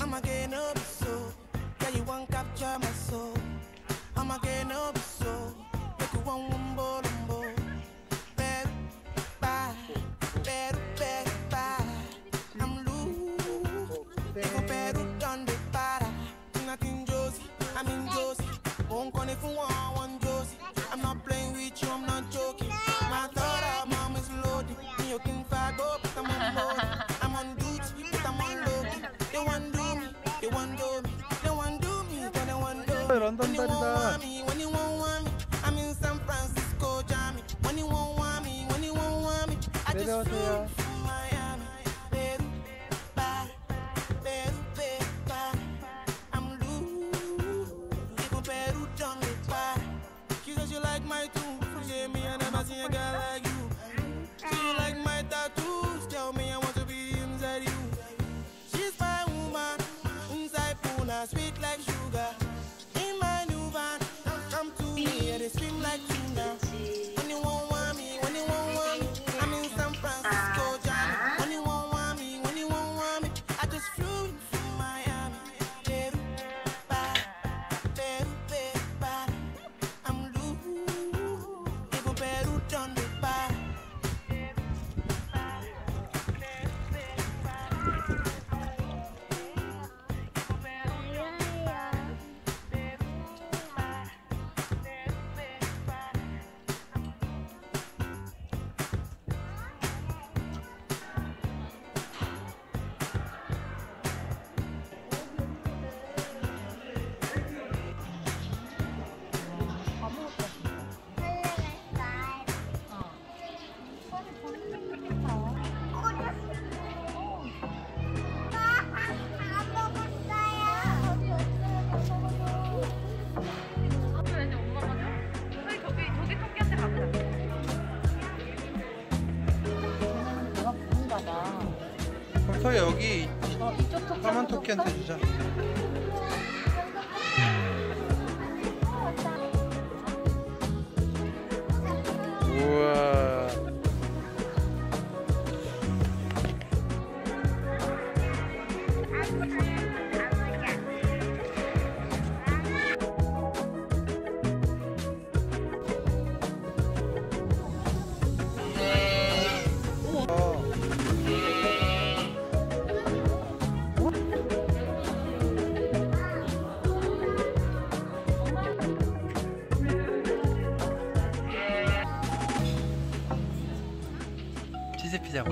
I'm again up so, yeah you want capture my soul. I'm again up so, make you want wumbo lumbo. Better bye, better better bye. I'm loose, go better done the para. I'm in Josie, I'm in Josie, won't call if you want. 런던 다리다. 내려오세요. 여기 이 까만 토끼한테 주자. 우와. petits épisodes.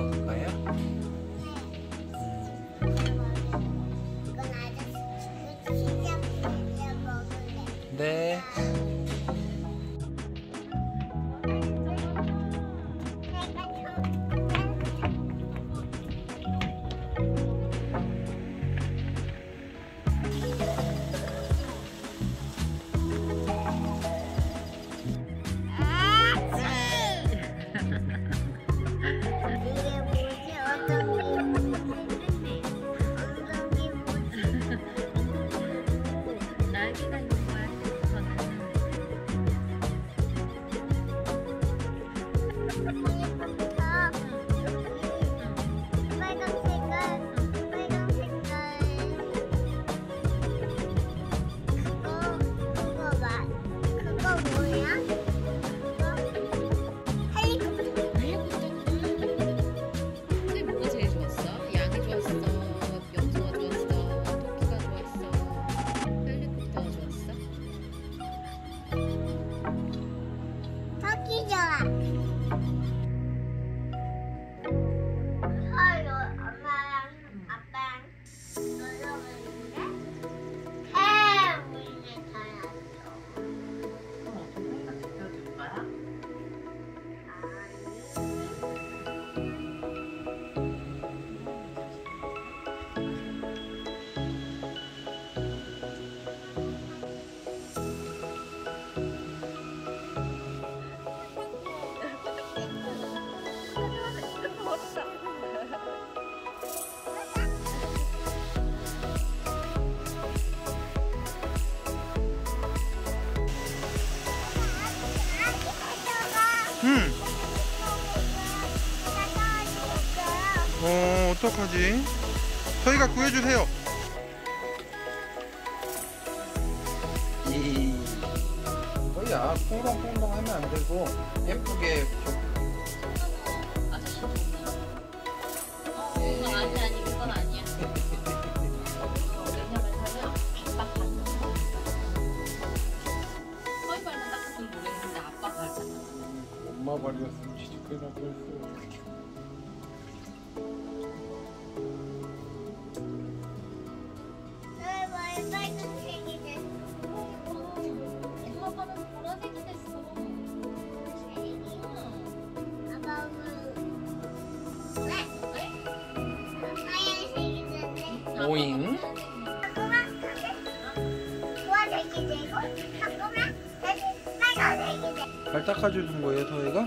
응. 어, 어떡하지? 저희가 구해주세요. 이거야, 퐁당퐁당 아, 하면 안 되고, 예쁘게 uma avaliação de pequena coisa. Boing. 발 닦아주는 거예요, 서희가?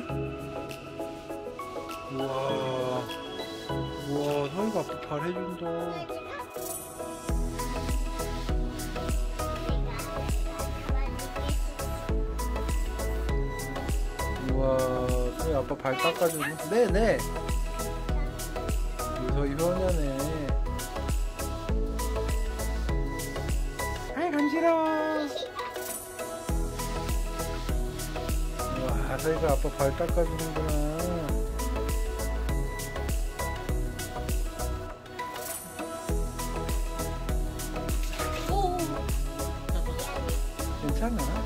우와. 우와, 서희가 아빠 발 해준다. 우와, 서희 아빠 발 닦아주는. 네 네. 서희 효녀네. 아이, 간지러워. 가사이가 아빠 발 닦아주는구나 괜찮아?